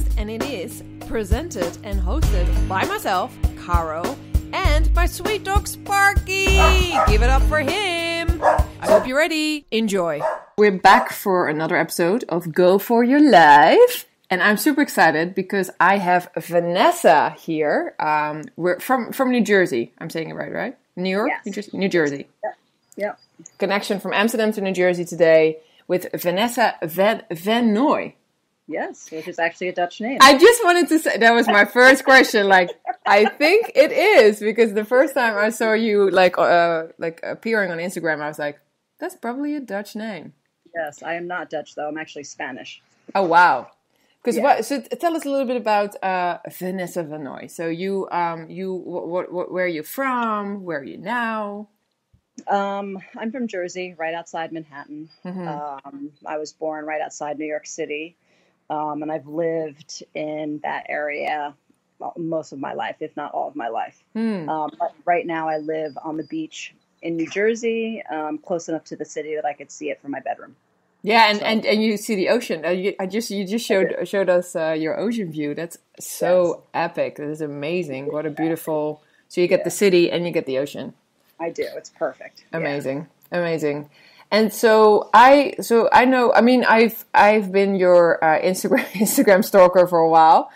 podcast and it is presented and hosted by myself, Karo, and my sweet dog Sparky. Give it up for him. I hope you're ready. Enjoy. We're back for another episode of Go for Your Life. And I'm super excited because I have Vanessa here. Um, we're from from New Jersey. I'm saying it right, right? New York, Yes. New Jersey, New Jersey. Yep. Yep. Connection from Amsterdam to New Jersey today with Vanessa Van Van Noy. Yes, which is actually a Dutch name. I just wanted to say that was my first question. Like, I think it is because the first time I saw you like uh, like appearing on Instagram, I was like, that's probably a Dutch name. yes, I am not Dutch though. I'm actually Spanish. Oh wow! Because Yeah. what? So tell us a little bit about uh, Vanessa Van Noy. So you um you what, what, where are you from? Where are you now? Um, I'm from Jersey, right outside Manhattan. Mhm. Um, I was born right outside New York City, um, and I've lived in that area most of my life, if not all of my life. Hmm. Um, but right now, I live on the beach in New Jersey, um, close enough to the city that I could see it from my bedroom. Yeah, and, So- and, and you see the ocean. Uh, you, I just you just showed showed us uh, your ocean view. That's so epic. That is amazing. What a beautiful. So you get the city and you get the ocean. I do. It's perfect. Yeah. Amazing, amazing. And so I so I know. I mean, I've I've been your uh, Instagram Instagram stalker for a while.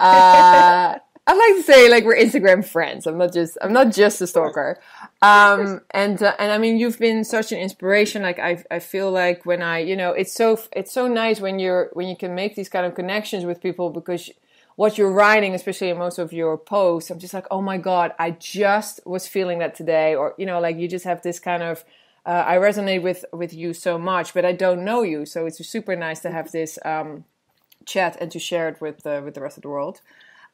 Uh, I'd like to say like we're Instagram friends. I'm not just I'm not just a stalker. Um, and uh, and I mean you've been such an inspiration. Like I I feel like when I you know it's so it's so nice when you're when you can make these kind of connections with people because what you're writing, especially in most of your posts, I'm just like, oh my god, I just was feeling that today, or you know, like you just have this kind of. Uh, I resonate with with you so much, but I don't know you, so it's super nice to have this um, chat and to share it with uh, with the rest of the world.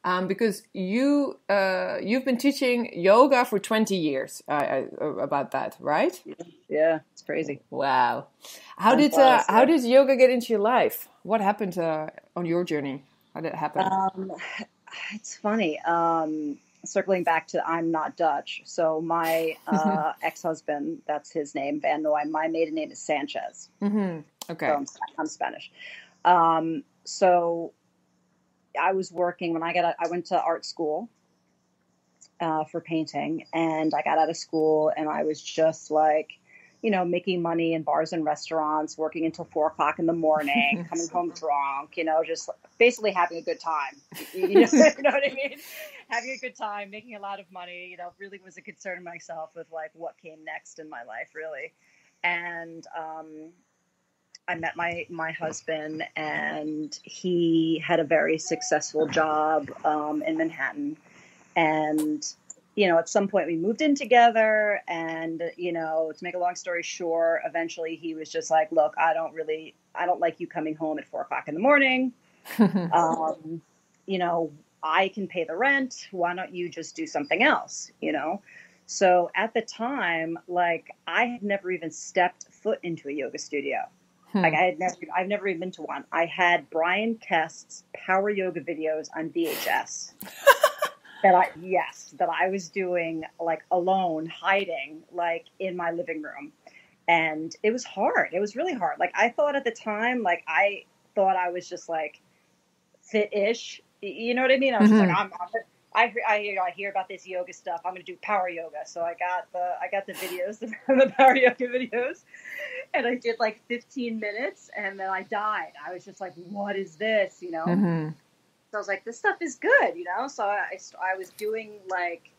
Um, because you uh, you've been teaching yoga for 20 years uh, uh, about that, right? Yeah, it's crazy. Wow. How Time did uh, how did yoga get into your life? What happened uh, on your journey? How did it happen? Um, it's funny. Um, circling back to I'm not Dutch. So my uh, ex-husband, that's his name, Van Noy. My maiden name is Sanchez. hmm Okay. So I'm, I'm Spanish. Um, so I was working when I got out, I went to art school uh, for painting, and I got out of school, and I was just like, you know, making money in bars and restaurants, working until four o'clock in the morning, coming home drunk, you know, just basically having a good time. You know, you know what I mean? Having a good time, making a lot of money. You know, really was a concern myself with like what came next in my life, really. And um, I met my my husband, and he had a very successful job um, in Manhattan. And you know, at some point we moved in together, and you know, to make a long story short, eventually he was just like, "Look, I don't really, I don't like you coming home at four o'clock in the morning. Um, you know, I can pay the rent. Why don't you just do something else? You know." So at the time, like I had never even stepped foot into a yoga studio. Hmm. Like I had never, I've never even been to one. I had Bryan Kest's power yoga videos on VHS. that I yes, that I was doing like alone, hiding, like in my living room, and it was hard. It was really hard. Like I thought at the time, like I thought I was just like fit-ish. You know what I mean? I was just Mhm. like, I'm. I'm I, hear- I, you know, I hear about this yoga stuff. I'm going to do power yoga. So I got the I got the videos, the power yoga videos, and I did like 15 minutes, and then I died. I was just like, "What is this?" You know. Mhm. I was like, "This stuff is good," you know. So I, I was doing like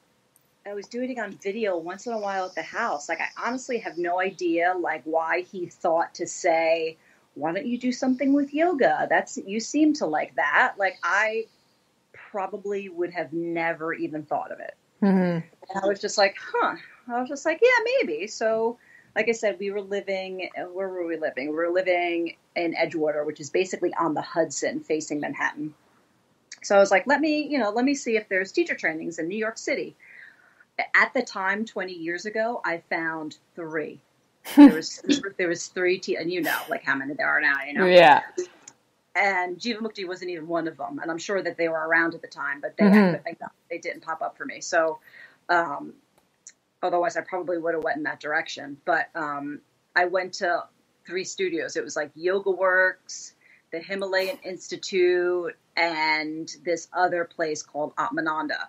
I was doing it on video once in a while at the house. Like I honestly have no idea like why he thought to say, "Why don't you do something with yoga?" That's you seem to like that. Like I probably would have never even thought of it. Mhm. And I was just like, huh. I was just like, yeah, maybe. So, like I said, we were living, where were we living? We were living in Edgewater, which is basically on the Hudson facing Manhattan. So I was like, let me, you know, let me see if there's teacher trainings in New York City. At the time, 20 years ago, I found three. There was there was three, te- and you know, like how many there are now, you know Yeah. and Jivamukti wasn't even one of them. And I'm sure that they were around at the time, but they Mhm. they, they didn't pop up for me. So, um, otherwise, I probably would have went in that direction. But um, I went to three studios. It was like YogaWorks. The Himalayan Institute and this other place called Atmananda.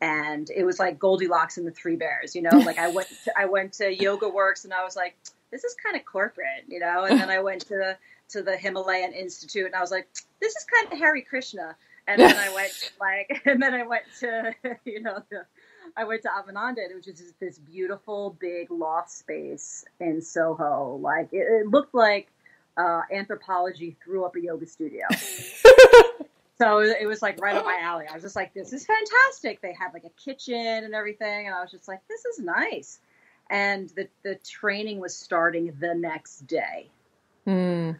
And it was like Goldilocks and the Three Bears, you know. Like I went, to, I went to YogaWorks, and I was like, this is kind of corporate, you know. And then I went to to the Himalayan Institute, and I was like, this is kind of Hare Krishna. And then I went to, like, and then I went to, you know, the, I went to Atmananda, which is this beautiful big loft space in Soho. Like it, it looked like uh, Anthropologie threw up a yoga studio. so it was like right up my alley. I was just like, this is fantastic. They had like a kitchen and everything, and I was just like, this is nice. And the the training was starting the next day. Mm.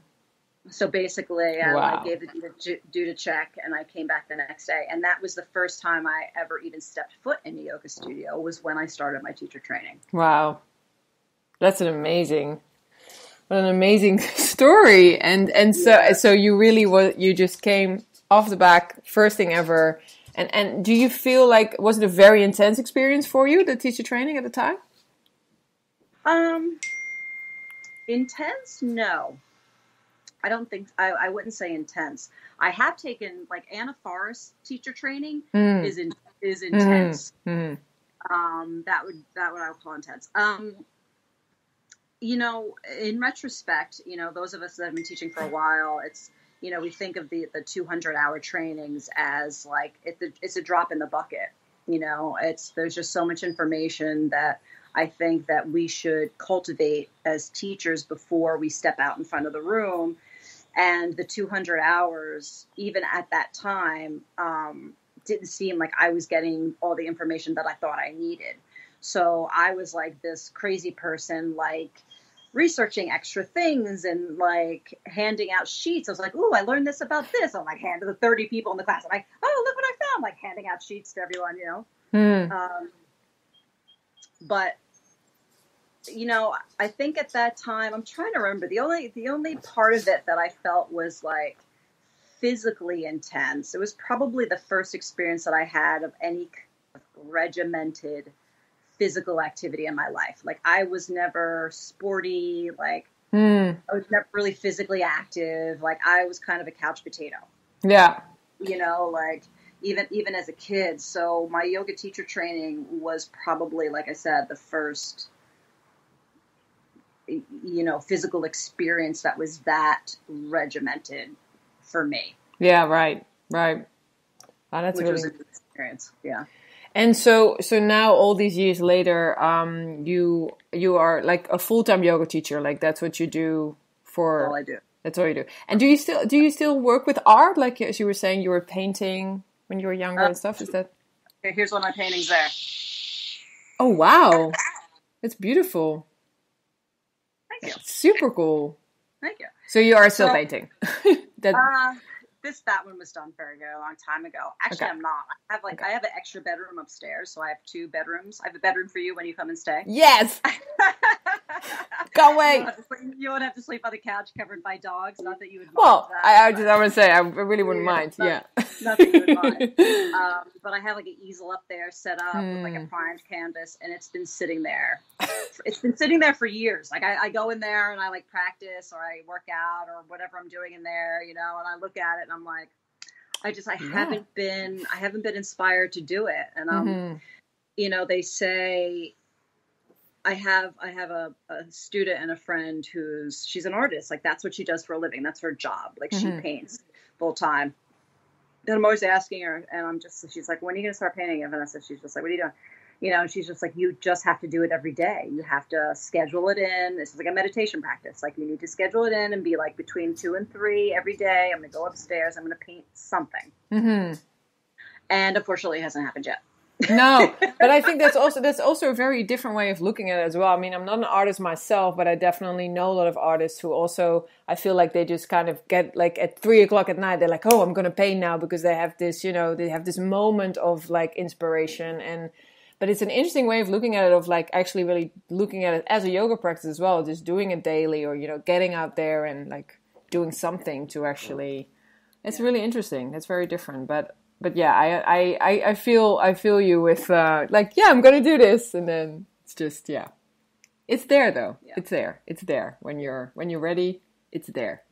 So basically, um, Wow. I gave the due, due to check, and I came back the next day, and that was the first time I ever even stepped foot in a yoga studio. Was when I started my teacher training. Wow, that's an amazing, what an amazing story. And and so so you really was you just came off the back first thing ever. And and do you feel like was it a very intense experience for you the teacher training at the time? Um, intense? No, I don't think. I, I wouldn't say intense. I have taken like Ana Forrest teacher training Mm. is in, is intense. Mm. um, that would that would I would call intense. Um, you know, in retrospect, you know, those of us that have been teaching for a while, it's you know, we think of the the 200 hour trainings as like it's a, it's a drop in the bucket. You know, it's there's just so much information that I think that we should cultivate as teachers before we step out in front of the room. And the 200 hours, even at that time, um, didn't seem like I was getting all the information that I thought I needed. So I was like this crazy person, like researching extra things and like handing out sheets. I was like, "Ooh, I learned this about this." I'm like, hand to the 30 people in the class. I'm like, "Oh, look what I found!" Like handing out sheets to everyone, you know. Mm. Um, but you know, I think at that time, I'm trying to remember the only the only part of it that I felt was like physically intense. It was probably the first experience that I had of any kind of regimented physical activity in my life. Like I was never sporty, like Mm. I was never really physically active. Like I was kind of a couch potato Yeah. you know like even even as a kid so my yoga teacher training was probably like i said the first you know physical experience that was that regimented for me Yeah. Right. Right. Oh, that's which really was a good experience yeah And so, so now all these years later, um, you you are like a full time yoga teacher. Like that's what you do for that's all i do That's all you do. And do you still do you still work with art? Like as you were saying, you were painting when you were younger and stuff. Is that? okay here's one of my paintings there Oh wow, it's beautiful. thank you Super cool. thank you So you are still So- painting. that uh this that one was done very very long time ago actually Okay. i'm not i have like i have an extra bedroom upstairs so i have two bedrooms i have a bedroom for you when you come and stay yes, Go away. You won't, have to sleep, have to sleep on the couch covered by dogs. Not that you would. Mind Well, that, I, I just I would say I really wouldn't Yeah, mind. not- Yeah. nothing would mind. um, but I have like an easel up there set up with like a Hmm. primed canvas, and it's been sitting there. it's been sitting there for years. Like I, I go in there and I like practice or I work out or whatever I'm doing in there, you know, and I look at it and I'm like, I just I Yeah. haven't been I haven't been inspired to do it, and um, Mhm. you know they say i have i have a, a student and a friend who's she's an artist. Like that's what she does for a living. That's her job. Like Mhm. she paints full time. And i'm always asking her and i'm just she's like when are you going to start painting? And vanessa she's just like what are you doing you know and she's just like you just have to do it every day. You have to schedule it in. This is like a meditation practice. Like you need to schedule it in and be like between two and three every day. I'm going to go upstairs. I'm going to paint something. Mhm. and unfortunately it hasn't happened yet. No but i think that's also that's also a very different way of looking at it as well. I mean i'm not an artist myself but i definitely know a lot of artists who also i feel like they just kind of get like at three o'clock at night they're like oh i'm gonna paint now because they have this you know they have this moment of like inspiration. And but it's an interesting way of looking at it of like actually really looking at it as a yoga practice as well just doing it daily or you know getting out there and like doing something to actually it's really interesting. It's very different. But but yeah i i i, I feel i feel you with uh like yeah i'm gonna do this. And then it's just yeah. It's there though. Yeah. it's there. It's there. When you're when you're ready it's there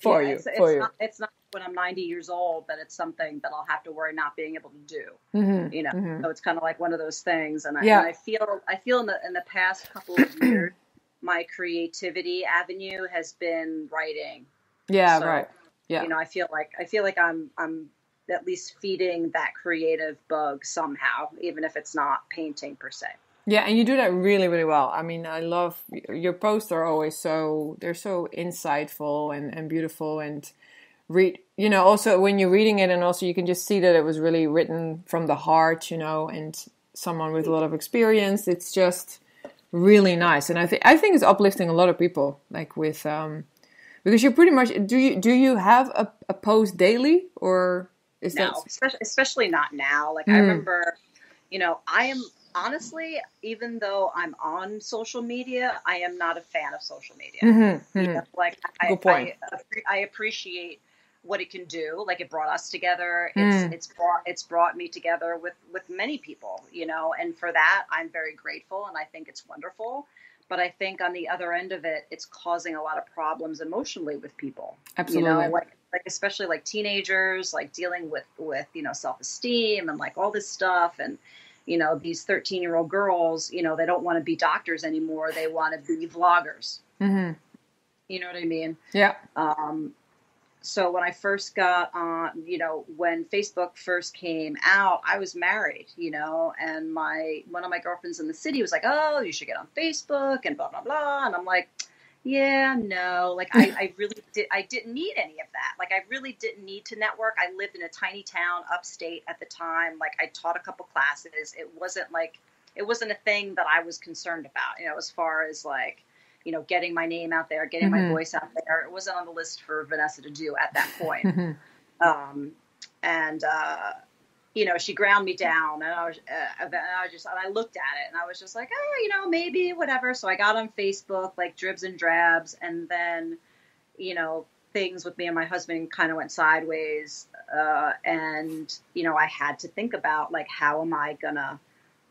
for Yeah, you, it's, it's for you. not it's not when I'm 90 years old that it's something that I'll have to worry not being able to do. Mhm, You know, mhm. so it's kind of like one of those things. And I, Yeah. and I feel I feel in the in the past couple of years, my creativity avenue has been writing. Yeah, So, right. Yeah. You know, I feel like I feel like I'm I'm at least feeding that creative bug somehow, even if it's not painting per se. Yeah, and you do that really, really well. I mean, I love your posts are always so they're so insightful and, and beautiful and read you know, also when you're reading it and also you can just see that it was really written from the heart, you know, and someone with a lot of experience. It's just really nice. And I think I think it's uplifting a lot of people, like with um because you're pretty much do you do you have a, a post daily or is No, that especially, especially not now. Like I Mm. remember, you know, I am honestly, even though I'm on social media, I am not a fan of social media. Mhm, You mhm. know, like I, Good point. I, I appreciate what it can do. Like it brought us together. It's Mm. it's brought it's brought me together with with many people. You know, and for that I'm very grateful, and I think it's wonderful. But I think on the other end of it, it's causing a lot of problems emotionally with people. Absolutely. You know, like like especially like teenagers, like dealing with with you know self esteem and like all this stuff, and you know these thirteen year old girls, you know they don't want to be doctors anymore; they want to be vloggers. Mhm. You know what I mean? Yeah. Um, so when I first got on, you know, when Facebook first came out, I was married, you know, and my one of my girlfriends in the city was like, "Oh, you should get on Facebook," and blah blah blah, and I'm like, "Yeah, no, like I, I really did, I didn't need any of that. Like I really didn't need to network. I lived in a tiny town upstate at the time. Like I taught a couple classes. It wasn't like it wasn't a thing that I was concerned about, you know, as far as like." You know, getting my name out there, getting Mhm. my voice out there. It wasn't on the list for Vanessa to do at that point. Mhm. um, and uh, you know she ground me down and I was uh, and I was just and I looked at it and I was just like oh you know maybe whatever so I got on Facebook like dribs and drabs and then you know things with me and my husband kind of went sideways uh, and you know I had to think about like how am I gonna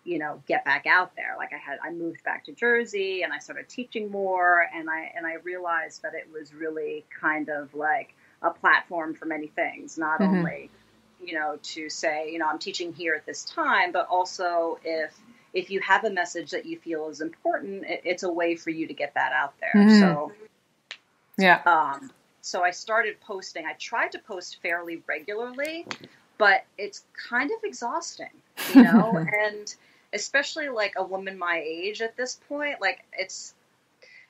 you know get back out there like I had I moved back to Jersey and I started teaching more and I and I realized that it was really kind of like a platform for many things, not Mhm. only, you know, to say, you know, I'm teaching here at this time, but also if if you have a message that you feel is important, it, it's a way for you to get that out there. Mhm. So, Yeah. um, so I started posting. I tried to post fairly regularly, but it's kind of exhausting, you know, and especially like a woman my age at this point, like it's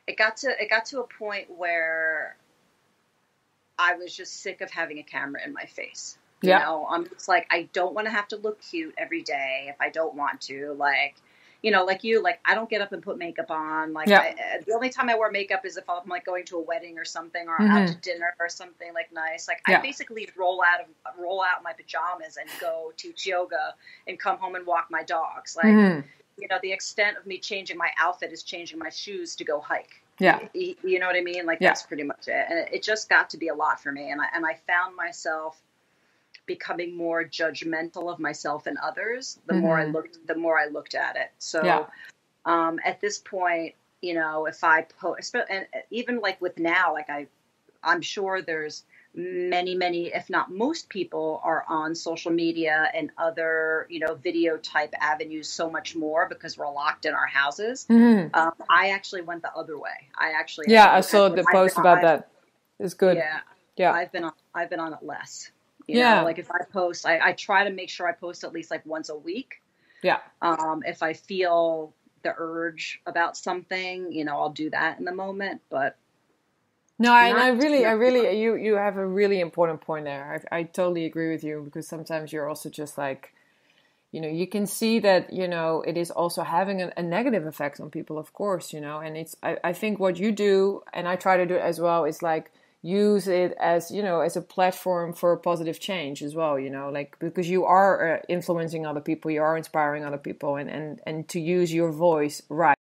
it got to it got to a point where I was just sick of having a camera in my face. You Yeah. know, I'm just like I don't want to have to look cute every day if I don't want to. Like, you know, like you, like I don't get up and put makeup on. Like, Yeah. I, uh, the only time I wear makeup is if I'm like going to a wedding or something, or out to dinner or something like nice. Like, Yeah. I basically roll out of roll out my pajamas and go teach yoga and come home and walk my dogs. Like, Mhm. you know, the extent of me changing my outfit is changing my shoes to go hike. Yeah. Y- You know what I mean? Like Yeah. that's pretty much it. And it- it just got to be a lot for me. And I, and I found myself becoming more judgmental of myself and others the more I Mhm. looked the more I looked at it. So Yeah. um, at this point, you know, if I post and even like with now, like I I'm sure there's many, many, if not most people are on social media and other, you know, video type avenues so much more because we're locked in our houses. Mhm. Um, I actually went the other way. I actually Yeah, I saw the post about I've- that. It's good. Yeah, Yeah. I've been on. I've been on it less. You Yeah. know, like if I post, I, I try to make sure I post at least like once a week. Yeah. Um, if I feel the urge about something, you know, I'll do that in the moment. But No, and I really, I really, you you have a really important point there. I, I totally agree with you because sometimes you're also just like, you know, you can see that you know it is also having a, a negative effect on people, of course, you know. And it's, I, I think what you do, and I try to do it as well, is like use it as you know as a platform for positive change as well, you know, like because you are uh, influencing other people, you are inspiring other people, and and and to use your voice right.